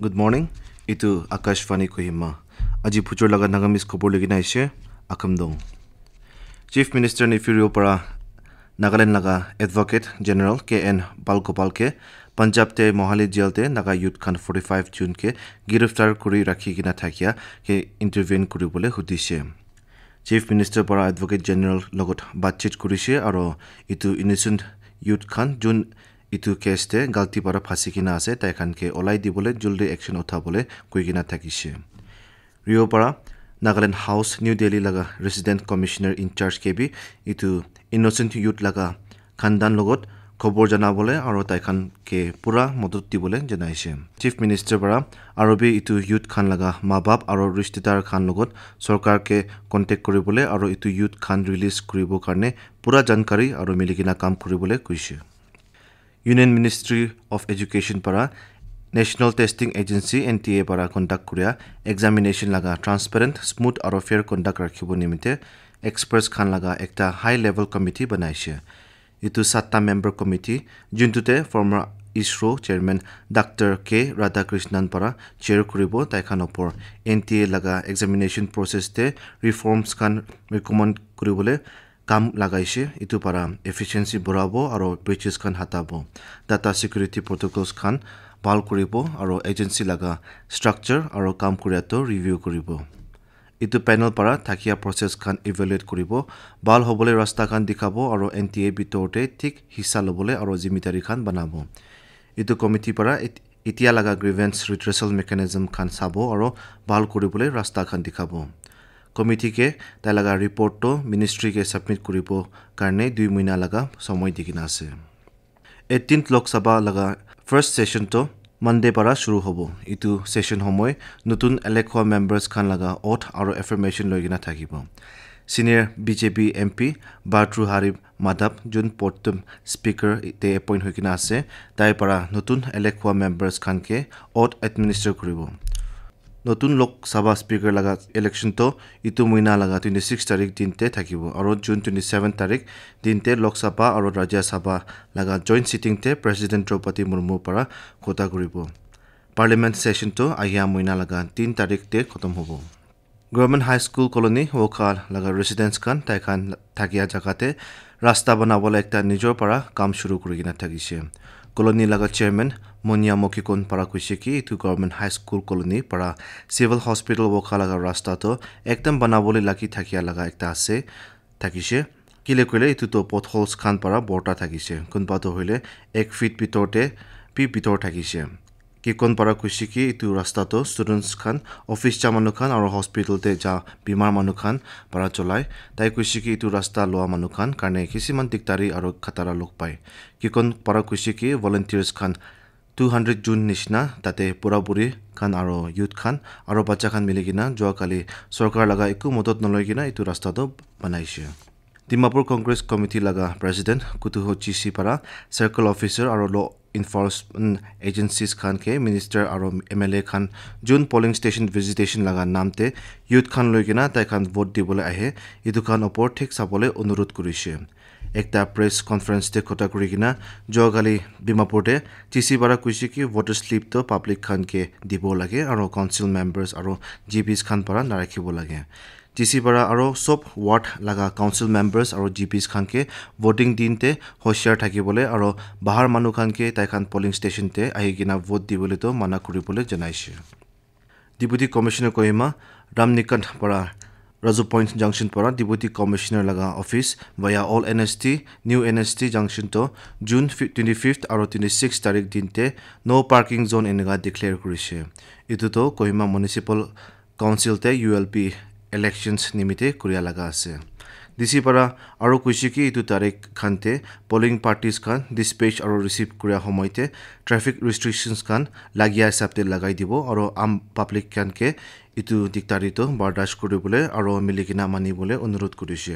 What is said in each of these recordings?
Good morning. Itu Akashvani Kohima. Aji puchur laga nagamis khobor legi na ishe akamdong. Chief Minister ni Furio para Nagaland laga Advocate General KN Balgopal ke Punjab te Mohali jail te naga youth khan 45 June ke giriftar kuri rakhi kina thakia ke intervene kuri bole hudishe. Chief Minister para Advocate General logot batchit kurishe aro itu ইটো কেছতে গাল্টি পৰা ফাঁচি কিনা আছে তাইখানকে ওলাই দিবলৈ জলদি action উঠাবলৈ কৈ কিনা থাকিছে। ৰিঅ' পৰা নাগালেণ্ড হাউচ নিউ দিল্লী লগা resident commissioner in-charge K B ইটো ইনচেণ্ট ইউথ লগা খানদান লগত খবৰ জনাবলৈ আৰু তাইখানকে পূৰা মদত দিবলৈ জনাইছে। চিফ মিনিষ্টাৰ পৰা আৰু বি ইটো ইউথ খান লগা মা বাপ আৰু ৰিষ্টেদাৰ খান লগত চৰকাৰকে কণ্টেক্ট কৰিবলৈ আৰু ইটো ইউথ খান ৰিলিজ কৰিবৰ কাৰণে পূৰা জানকাৰী আৰু মিলি কিনা কাম কৰিবলৈ কৈছে। ইউনিয়ন মিনিষ্ট্ৰী অফ এডুকেশ্যন পৰা National Testing Agency N T A পৰা কণ্ডাক্ট কৰা এক্সামিনেশ্যন লগা ট্ৰান্সপেৰেণ্ট স্মুথ আৰু ফেয়াৰ কণ্ডাক্ট ৰাখিব নিমিত্তে এক্সপাৰ্টছ খান লগা এটা হাই লেভেল কমিটি বনাইছে এইটো সাতটা member committee যোনটোতে former ISRO' chairman doctor K Radhakrishnan পৰা চেয়াৰ কৰিব তাইখান ওপৰ এন টি এ লগা এক্সামিনেশ্যন প্ৰচেছতে ৰিফৰ্মছ খান ৰিকমেণ্ড কৰিবলৈ কাম লাগাইছে ইটো পৰা এফিচিয়েঞ্চি বঢ়াব আৰু ব্ৰিচেছ খান হাতাব ডাটা ছিকিউৰিটি প্ৰট'কলছ খান ভাল কৰিব আৰু এজেঞ্চি লগা ষ্ট্ৰাকচাৰ আৰু কাম কৰাটো ৰিভিউ কৰিব ইটো পেনেল পৰা থাকিয়া প্ৰচেছ খান ইভেলুৱেট কৰিব ভাল হ'বলৈ ৰাস্তা খান দেখাব আৰু এন টি এ ভিতৰতে ঠিক হিচা ল'বলৈ আৰু জিমিদাৰী খান বনাব ইটো কমিটিৰ পৰা এতিয়া লগা গ্ৰিভেঞ্চ ৰিট্ৰেচেল মেকানিজম খান চাব আৰু ভাল কৰিবলৈ ৰাস্তা খান দেখাব কমিটিকে তাই লগা ৰিপৰ্টটো মিনিষ্ট্ৰীকে ছাবমিট কৰিব কাৰণে দুই মহিনা লগা সময় দি কিনে আছে এইটিনথ লোকসভা লগা ফাৰ্ষ্ট ছেশ্যনটো মানডে পৰা শুৰু হ'ব। ইটো ছেশ্যন সময় নতুন এলেক্ট হোৱা মেম্বাৰ্ছ খান লগা অথ আৰু এফাৰ্মেশ্যন লৈ কিনে থাকিব। ছিনিয়ৰ বিজেপি এম পি বাৰ্ট্ৰু হাৰিব মাধৱ যোন প্ৰথম স্পীকাৰ তে এপইণ্ট হৈ কিনে আছে তাইৰ পৰা নতুন নতুন লোকসভা স্পীকাৰ লগা ইলেকশ্যনটো ইটো মহিনা লগা টুৱেণ্টি ছিক্স তাৰিখ দিনতে থাকিব। আৰু জুন টুৱেণ্টি ছেভেন তাৰিখ দিনতে লোকসভা আৰু ৰাজ্যসভা লগা জইণ্ট ছিটিংতে প্ৰেছিডেণ্ট দ্ৰৌপদী মুৰ্মুৰ পৰা কটা কৰিব পাৰ্লিমেণ্ট ছেশ্যনটো আহিয়া মহিনা লগা তিনি তাৰিখতে খতম হ'ব। গভৰ্ণমেণ্ট হাইস্কুল কলনী ৱকা লগা ৰেচিডেঞ্চ খান তাইখান থাকিয়া জেগাতে ৰাস্তা বনাবলৈ এটা নিজৰ পৰা কাম চুৰু কৰি কিনে থাকিছে। কলনী লগা চেয়াৰমেন মনিয়া মকিকন পৰা কৈছে কি এইটো গভৰ্ণমেণ্ট হাইস্কুল কলনীৰ পৰা চিভিল হস্পিটেল ৱকা লগা ৰাস্তাটো একদম বনাবলৈ লাগি থাকিয়া লগা এটা আছে থাকিছে কিলে কৰিলে এইটোতো পথহলছ খান পৰা বৰ্তা থাকিছে কোনোবাটো হ'লে এক ফিট ভিতৰতে পি কিকন পৰা কৈছে কি এইটো ৰাস্তাটো ষ্টুডেণ্টছ খান অফিচ যা মানুহ খান আৰু হস্পিটেলতে যা বেমাৰ মানুহ খান পৰা চলায় তাই কৈছে কি এইটো ৰাস্তা লোৱা মানুহ খান কাৰণে কিছুমান দিগদাৰী আৰু খাতাৰা লোক পায় কিকন পৰা কৈছে কি ভলেণ্টিয়াৰ্ছ খান টু হাণ্ড্ৰেড জুন নিচিনা তাতে বুঢ়া বুঢ়ী খান আৰু ইউথ খান আৰু বাচ্চা খান মিলি কিনা যোৱাকালি চৰকাৰ লগা একো মদত নলৈ কিনা এইটো ৰাস্তাটো বনাইছে ডিমাপুৰ কংগ্ৰেছ কমিটি লগা প্ৰেছিডেণ্ট কুতুহ চি চি পৰা চাৰ্কল অফিচাৰ আৰু ইনফৰ্চমেণ্ট এজেঞ্চিজ খানকে মিনিষ্টাৰ আৰু এম এল এ খান যোন পলিং ষ্টেচন ভিজিটেশ্যন লগা নামতে ইউথ খান লৈ কিনা তাইখান ভোট দিবলৈ আহে এইটো খান ওপৰত ঠিক চাবলৈ অনুৰোধ কৰিছে একটা প্ৰেছ কনফাৰেন্সতে কথা কৰি কিনা যোৱাকালি ডিমাপুৰতে টি চি পৰা কৈছে কি ভোটাৰ শ্লিপটো পাব্লিক খানকে দিব লাগে আৰু কাউঞ্চিল মেম্বাৰ্ছ আৰু জি পিছ খান পৰা নাৰাখিব লাগে পৰা আৰু চব ৱাৰ্ড লগা কাউঞ্চিল মেম্বাৰ্ছ আৰু জি পিছ খানকে ভোটিং দিনতে হুঁচিয়াৰ থাকিবলৈ আৰু বাহাৰ মানুহ খানকে তাইখান পলিং ষ্টেচনতে আহি কিনা ভোট দিবলৈতো মানা কৰিবলৈ জনাইছে। ডেপুটি কমিশ্যনাৰ কহিমা ৰামনিকান্ত পৰা ৰাজু পইণ্ট জাংচন পৰা ডেপুটি কমিশ্যনাৰ লগা office via old N S T new N S T জাংচনটো June twenty fifth আৰু টুৱেণ্টি ছিক্স তাৰিখ দিনতে ন' পাৰ্কিং জ'ন এনেকুৱা ডিক্লেয়াৰ কৰিছে এইটোতো কহিমা মিউনিচিপেল কাউঞ্চিলতে ইউ এল পি ইলেকশ্যনছ নিমিত্তে কৰিয়া লগা আছে ডি চি পৰা আৰু কৈছে কি এইটো তাৰিখ খানতে পলিং পাৰ্টিজ খান ডিছপেচ আৰু ৰিচিভ কৰা সময়তে ট্ৰেফিক ৰেষ্ট্ৰিকশ্যনছ খান লাগীয়া হিচাপতে লগাই দিব আৰু আম পাব্লিক খানকে এইটো দিগদাৰীটো বাৰ্দাশ্ত কৰিবলৈ আৰু মিলি কিনা মানিবলৈ অনুৰোধ কৰিছে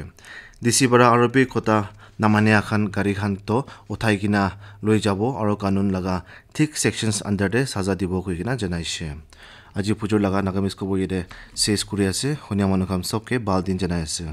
ডি চি পৰা আৰু বি কথা নামানিয়া খান গাড়ী খানটো উঠাই কিনা লৈ যাব আৰু কানুন লগা ঠিক ছেকশ্যনছ আণ্ডাৰতে চাজা দিব কৈ কিনা জনাইছে আজি পুজোৰ লগা নাগামিজ ইয়াতে চেছ কৰি আছে শুনীয়া মানুহ কাম চবকে ভাল দিন জনাই আছে